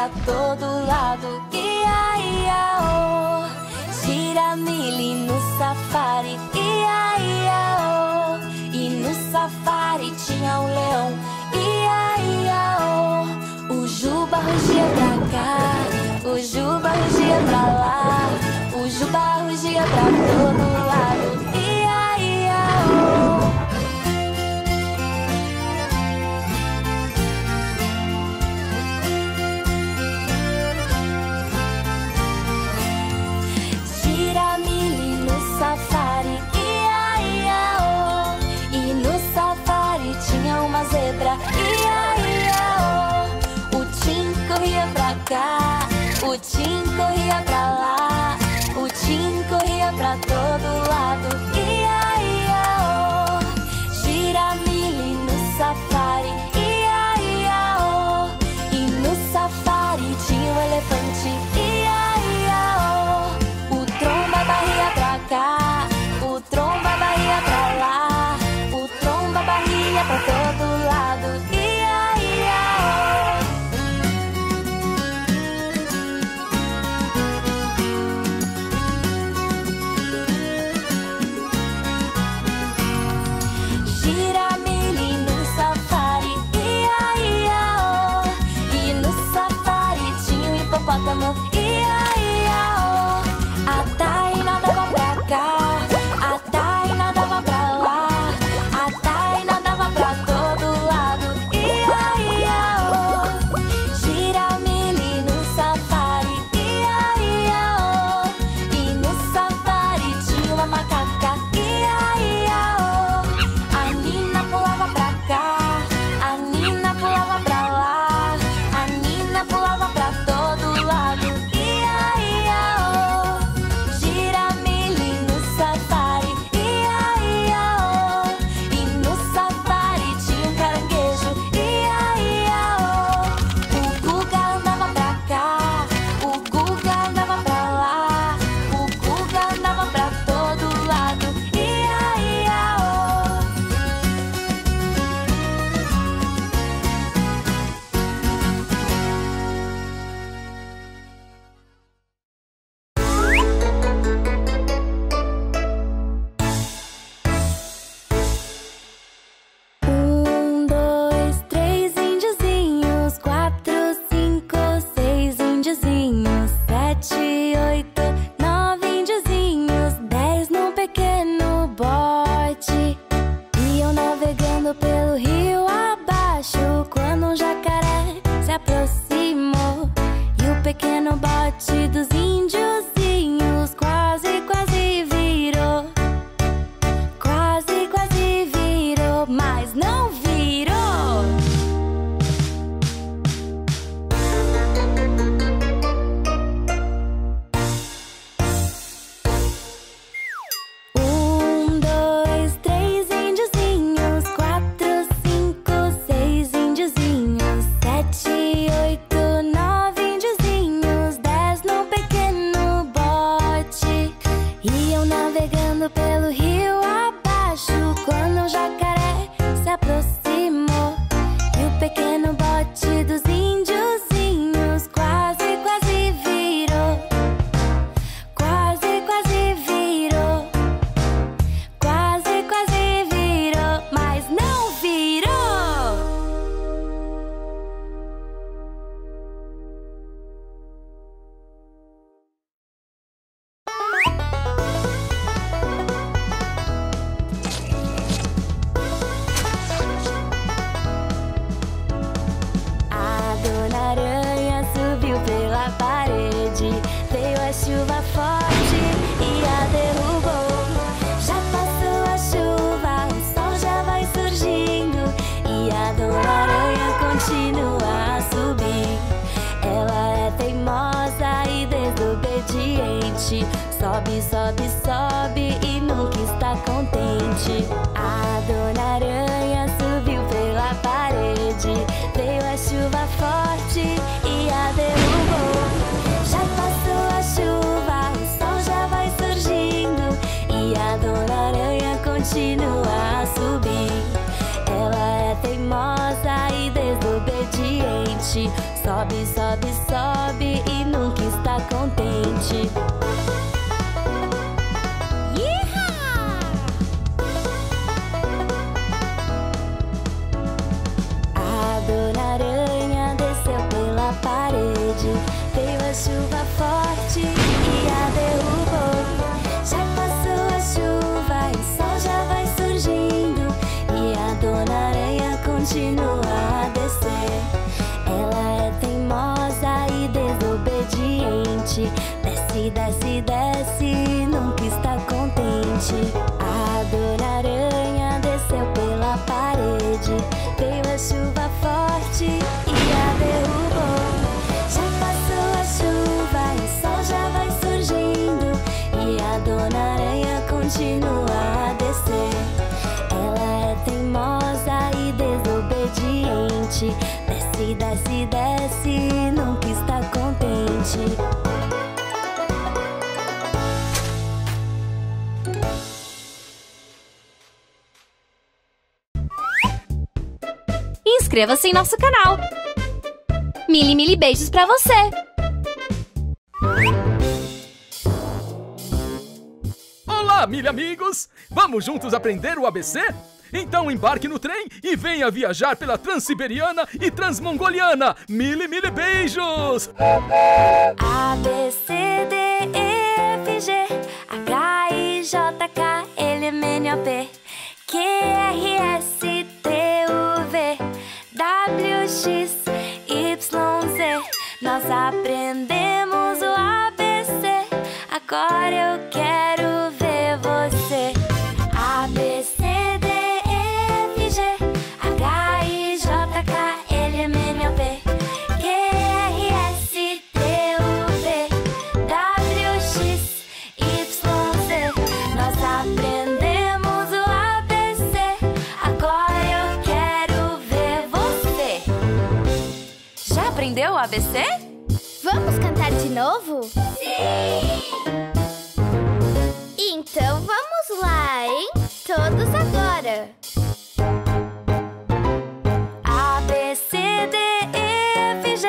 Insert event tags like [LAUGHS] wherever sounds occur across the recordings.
pra todo lado. Ia, ia, oh. Giramili no safari. Ia, ia, oh. E no safari tinha um leão. Ia, ia, oh. O juba rugia pra cá. O juba rugia pra lá. O juba rugia pra todo lado. pequeno bate dos Sobe, sobe, sobe e nunca está contente. A Dona Aranha subiu pela parede. Veio a chuva forte e a derrubou. Já passou a chuva, o sol já vai surgindo. E a Dona Aranha continua a subir. Ela é teimosa e desobediente. Sobe, sobe, sobe e nunca está contente. Forte e a derrubou. Já passou a chuva e o sol já vai surgindo. E a Dona Aranha continua a descer. Ela é teimosa e desobediente. Desce, desce, desce, nunca está contente. A Dona Aranha desceu pela parede. Veio a chuva forte Desce, nunca está contente. Inscreva-se em nosso canal. Mili, mili beijos pra você. Olá, mil amigos! Vamos juntos aprender o ABC? Então embarque no trem e venha viajar pela Transiberiana e Transmongoliana. Mil e mil beijos! A, B, C, D, E, F, G H, I, J, K, L, M, N, O, P Q, R, S, T, U, V W, X, Y, Z Nós aprendemos o ABC Agora eu Vamos cantar de novo? Sim! Então vamos lá, hein? Todos agora. A, B, C, D, E, F, G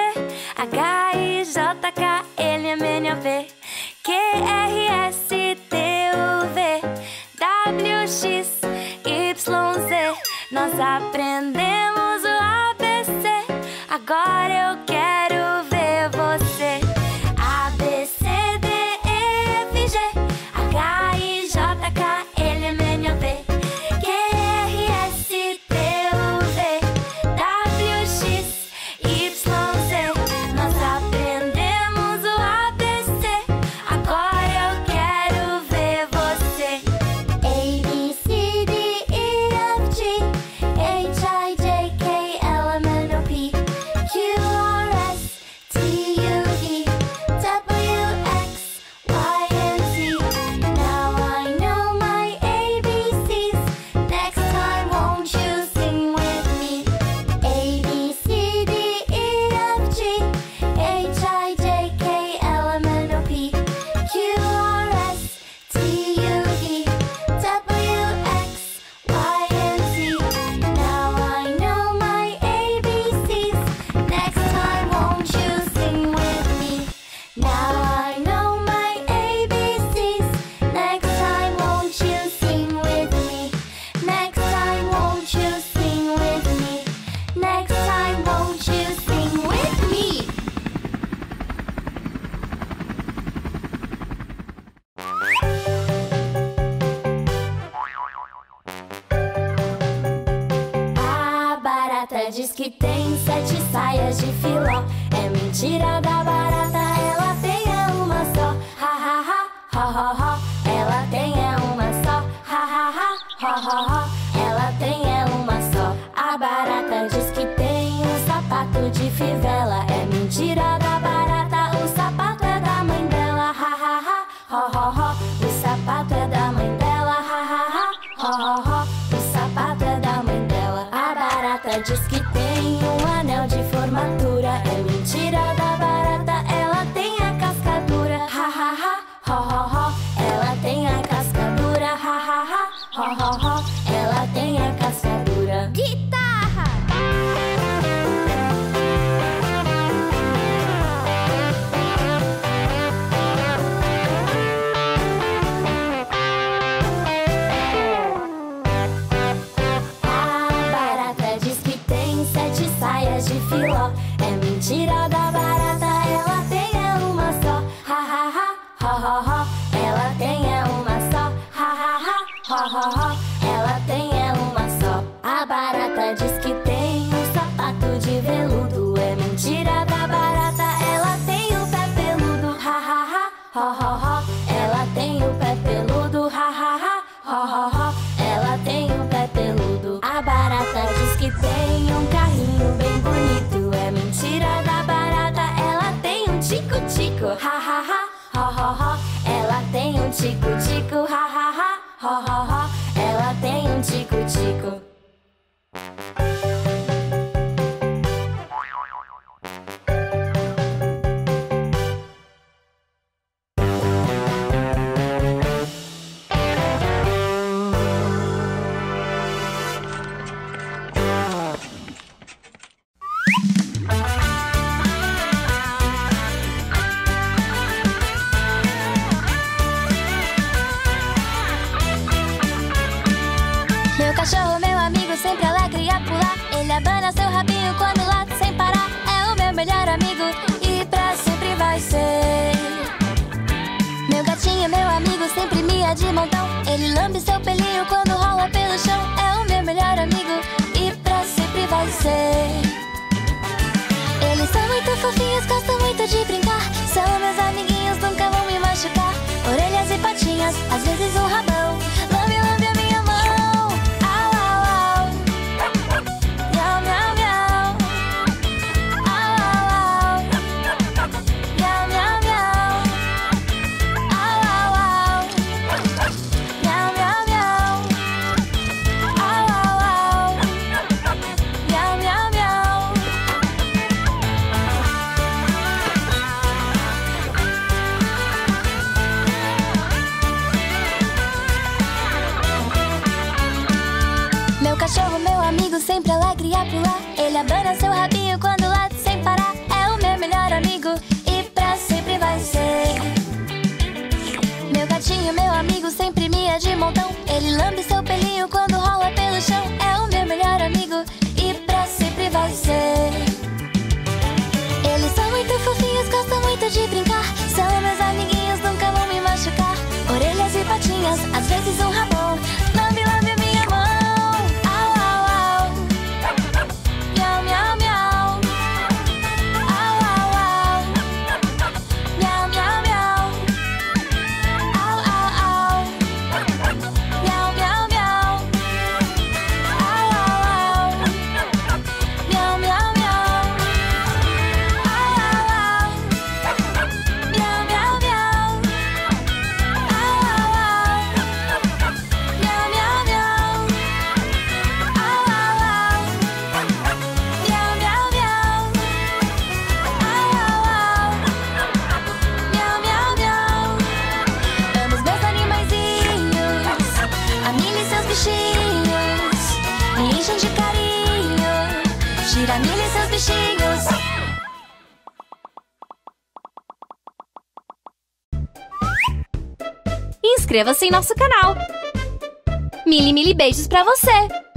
H, I, J, K, L, M, N, O, P Q, R, S, T, U, V W, X, Y, Z Nós aprendemos filó. É mentira da barata, ela tem é uma só. Ha ha ha, ho ho ho. Ela tem é uma só. Ha ha ha, ho ho ho. Ela tem é uma só. A barata diz que tem um sapato de veludo. É mentira da barata, ela tem o pé peludo. Ha ha ha, ho ho. fofinhos gostam muito de brincar. São meus amiguinhos, nunca vão me machucar. Orelhas e patinhas, às vezes um rabão. inscreva-se em nosso canal. Mili, mili beijos pra você!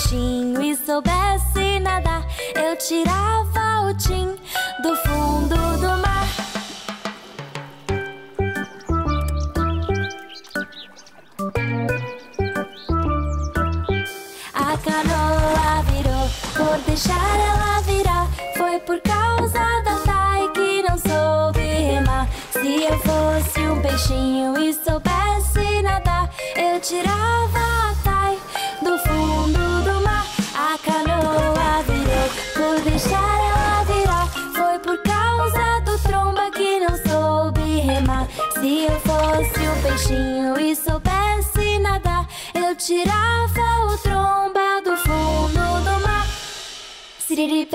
Peixinho e soubesse nadar, eu tirava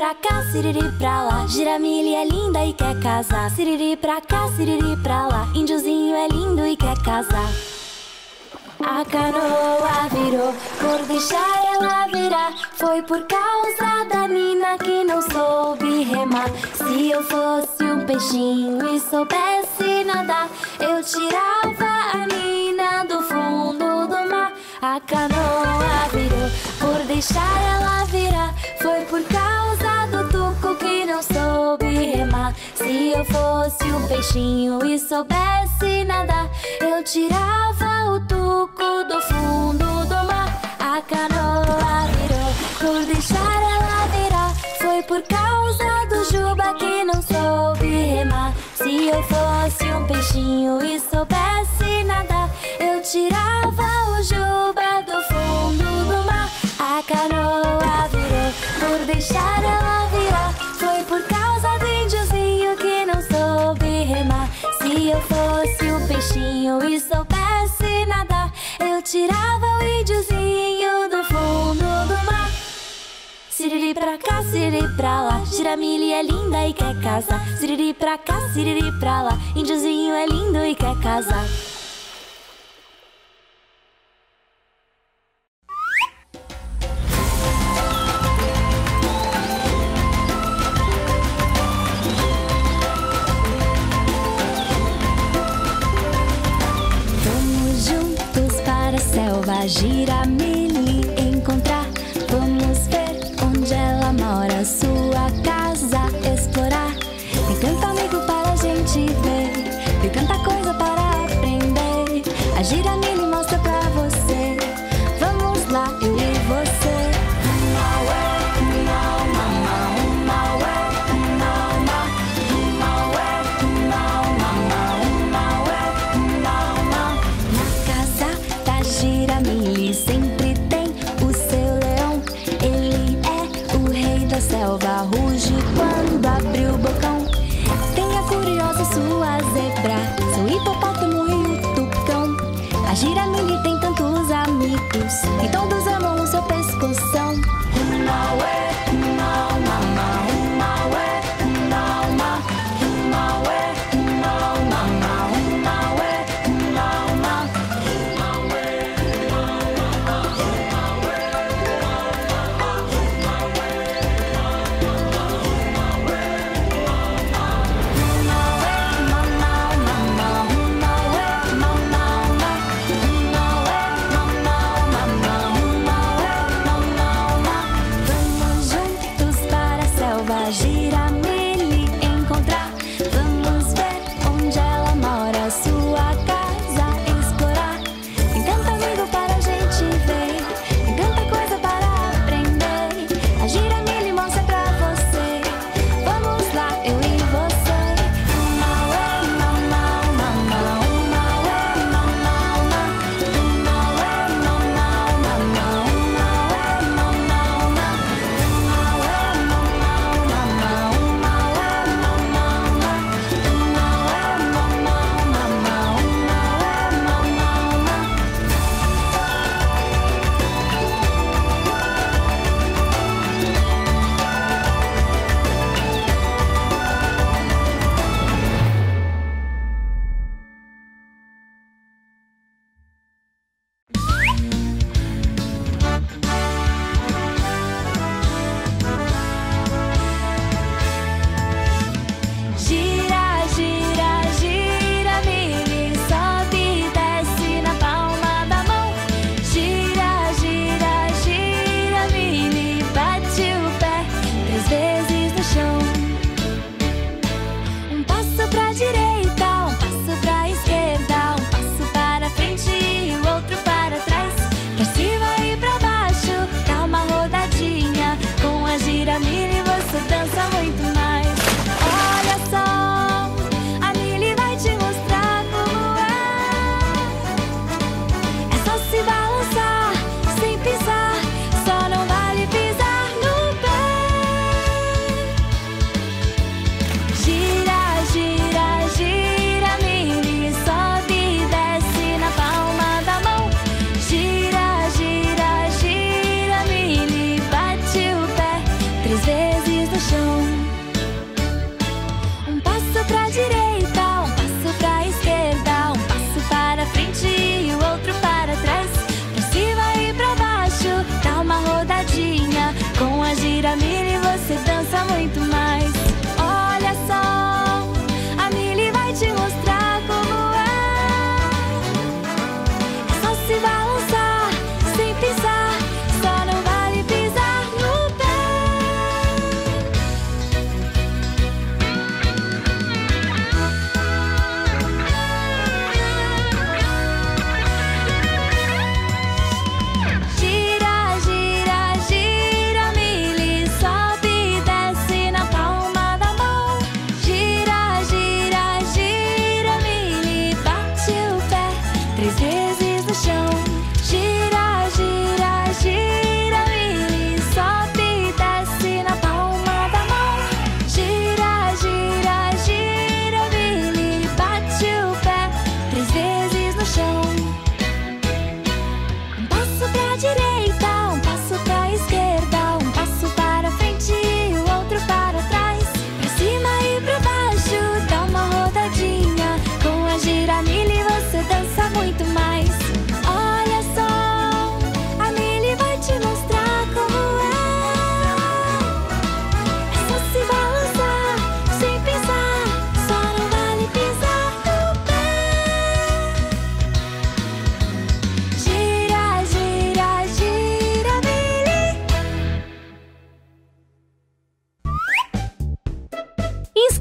pra cá, siriri pra lá. Giramilha é linda e quer casar. Siriri pra cá, siriri pra lá. Índiozinho é lindo e quer casar. A canoa virou, por deixar ela virar. Foi por causa da Nina que não soube remar. Se eu fosse um peixinho e soubesse nadar, eu tirava a Nina do fundo do mar. A canoa virou, por deixar ela virar. Eu fosse um peixinho e soubesse nadar, eu tirava o tuco do fundo do mar. A canoa virou, por deixar ela virar. Foi por causa do juba que não soube remar. Se eu fosse um peixinho e soubesse nadar, eu tirava o juba siriri pra lá. Giramilha é linda e quer casar. Siriri pra cá, siriri pra lá. Índiozinho é lindo e quer casar.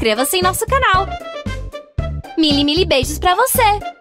inscreva-se em nosso canal. Mili, mili beijos pra você!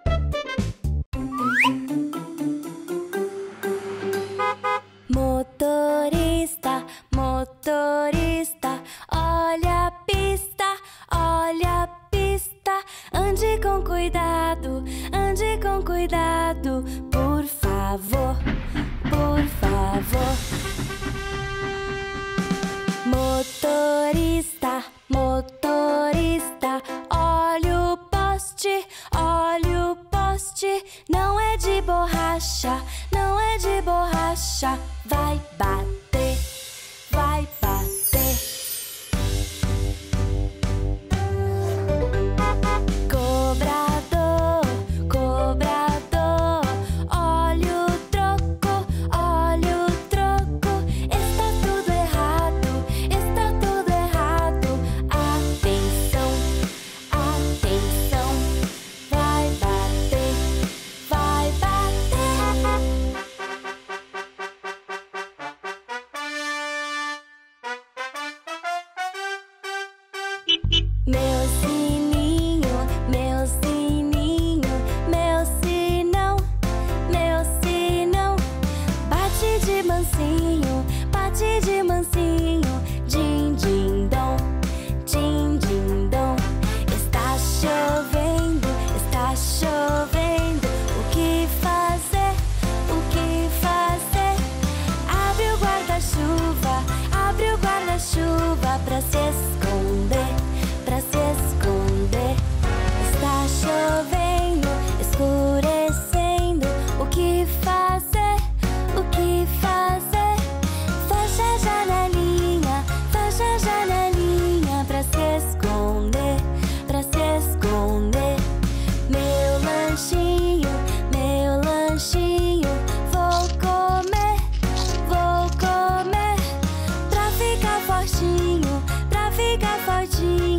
自己。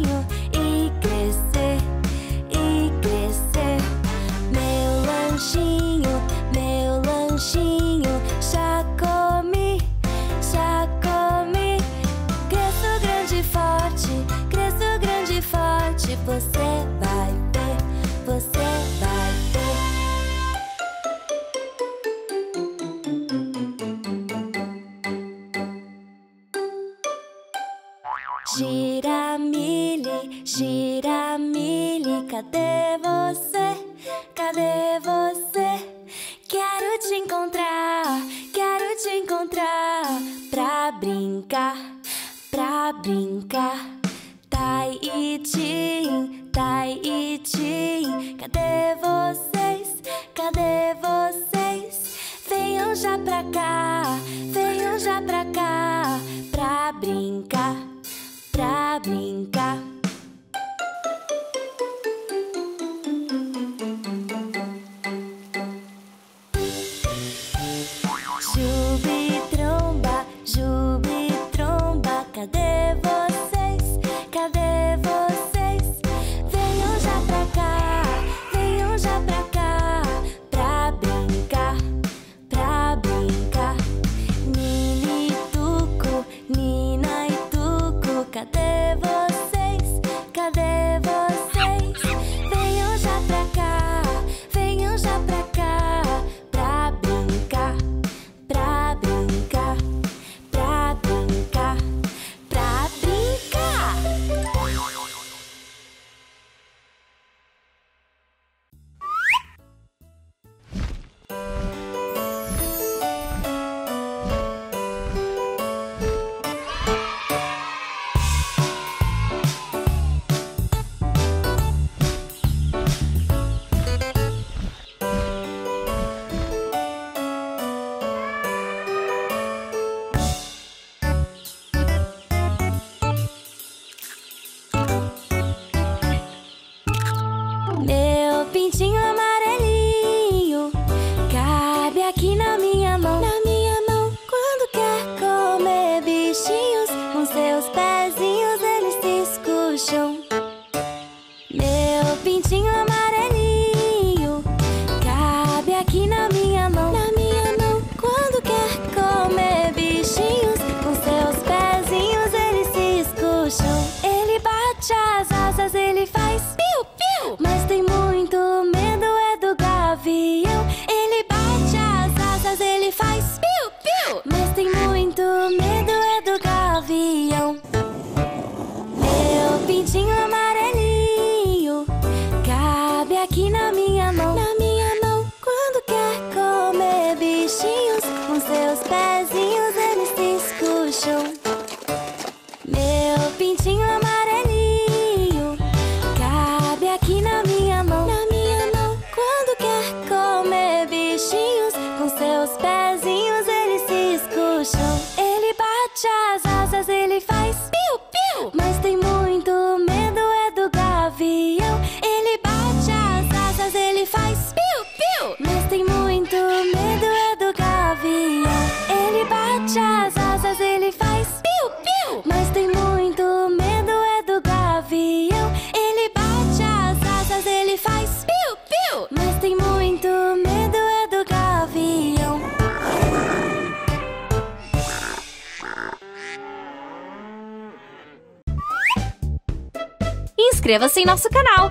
Inscreva-se em nosso canal.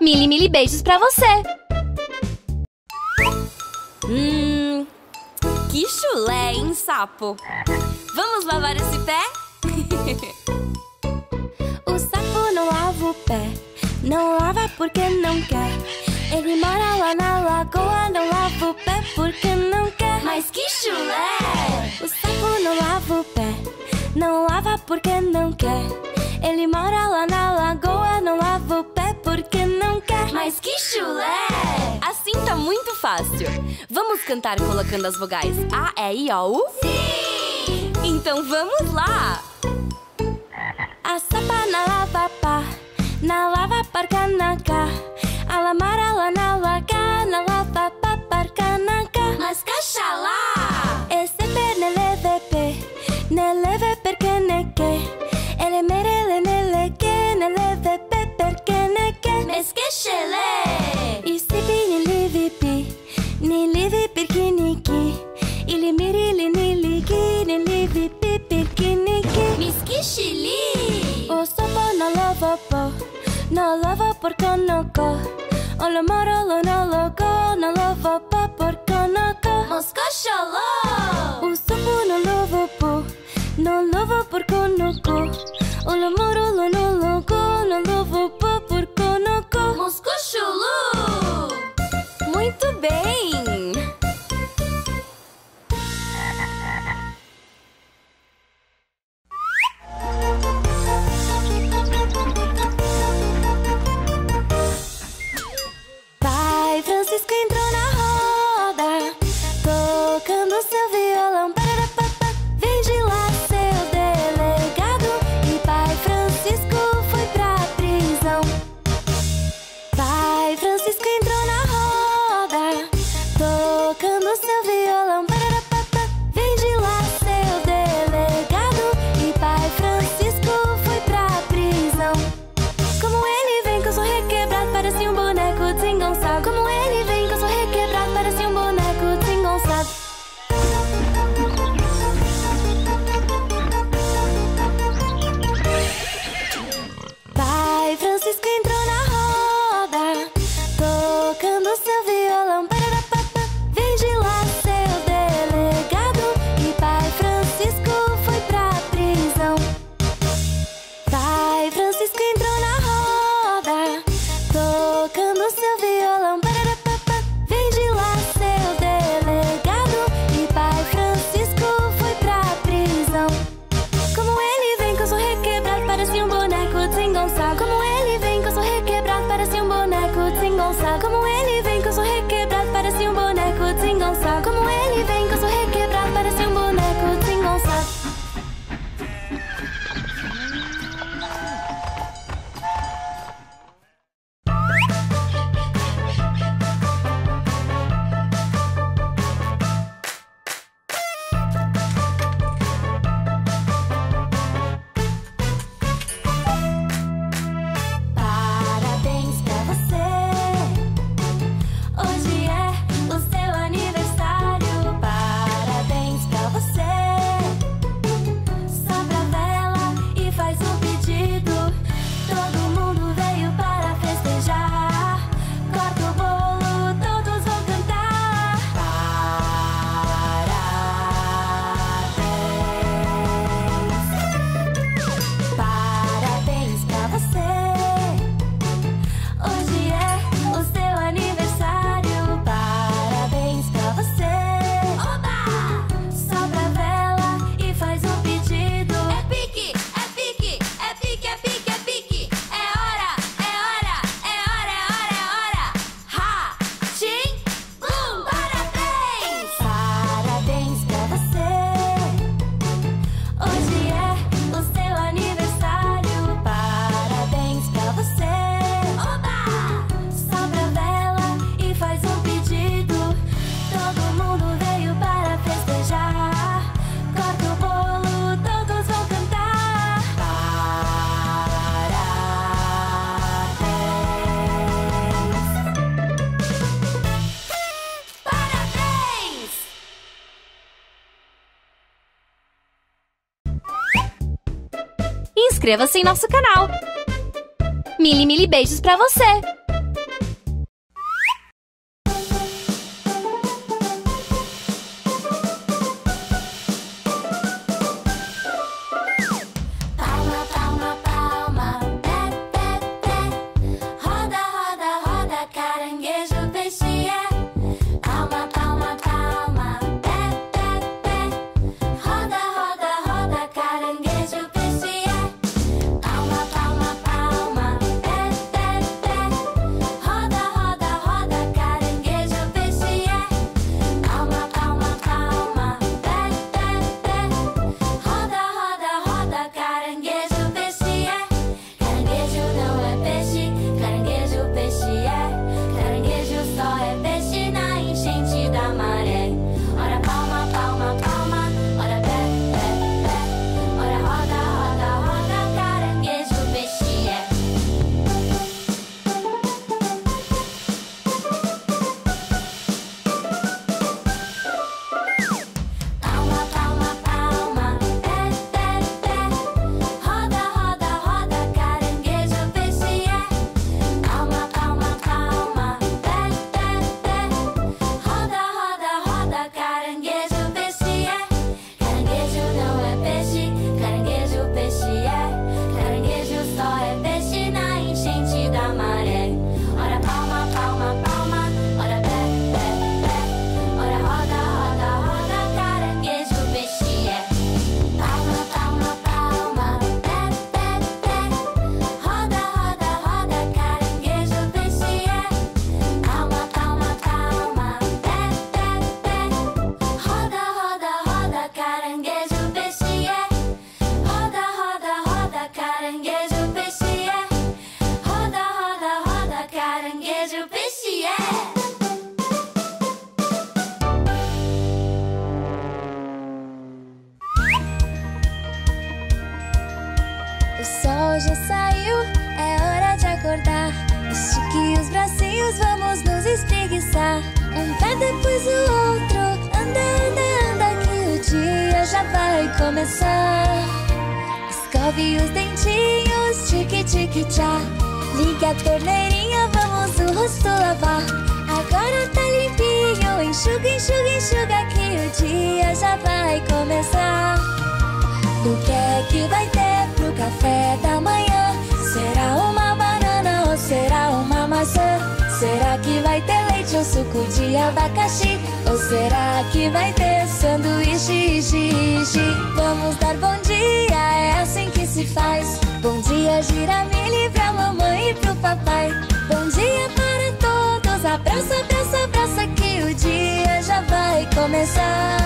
Mili, mili beijos pra você. Hum, que chulé, hein, sapo? Vamos lavar esse pé? [LAUGHS] o sapo não lava o pé, não lava porque não quer. Ele mora lá na lagoa, não lava o pé porque não quer. Mas que chulé! O sapo não lava o pé, não lava porque não quer. Ele mora lá na lagoa, não lava o pé porque não quer. Mas que chulé! Assim tá muito fácil. Vamos cantar colocando as vogais A, E, I, O, U? Sim! Então vamos lá! A sapa na lava pá, na lava parca na cá. A lamara lá na laga, na lava pá parca na cá. Mas cachalá! Chi, ni li vi pi perché ni chi. Mis que chili! O sopa na lava po, na lava porco no co. O lo moro lo no lo go, na lava po porco no co. Moscocholó! O sopo no lava po, no lava porco no Inscreva-se em nosso canal. Mili, mili beijos pra você! Dentinhos, tique, tique, tchá. Ligue a torneirinha, vamos o rosto lavar. Agora tá limpinho, enxuga, enxuga, enxuga, que o dia já vai começar. O que é que vai ter pro café da manhã? Será uma banana ou será uma maçã? Será que vai ter leite ou suco de abacaxi? Ou será que vai ter sanduíche? Vamos dar bom dia, é assim que faz. Bom dia, giramilho pra mamãe e pro papai. Bom dia para todos, abraça, abraça, abraça que o dia já vai começar.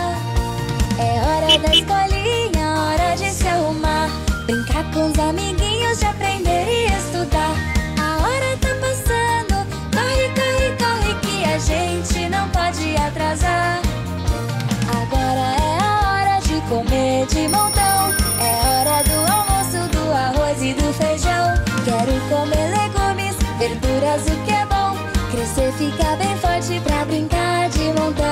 É hora da escolinha, hora de se arrumar. Brincar com os amiguinhos, de aprender e estudar. A hora tá passando, corre, corre, corre, que a gente não pode atrasar. Ficar bem forte pra brincar de montão.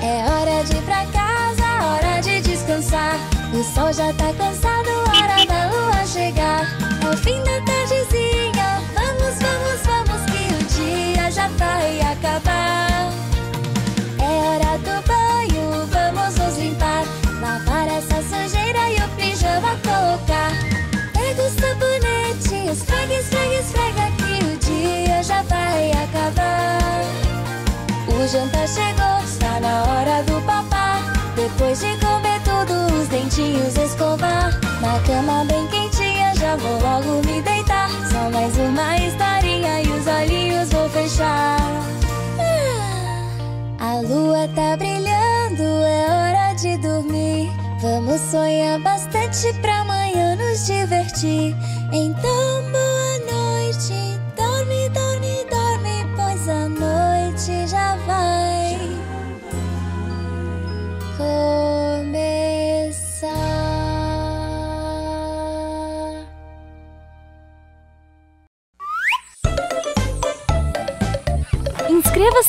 É hora de ir pra casa, hora de descansar. O sol já tá cansado, hora da lua chegar. É o fim da Depois de comer tudo, os dentinhos escovar. Na cama bem quentinha, já vou logo me deitar. Só mais uma historinha e os olhinhos vou fechar. Ah, A lua tá brilhando, é hora de dormir. Vamos sonhar bastante pra amanhã nos divertir. Então,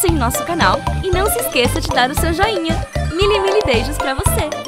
Em nosso canal e não se esqueça de dar o seu joinha. Mili, mili beijos pra você!